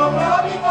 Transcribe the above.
mamãe, mamãe.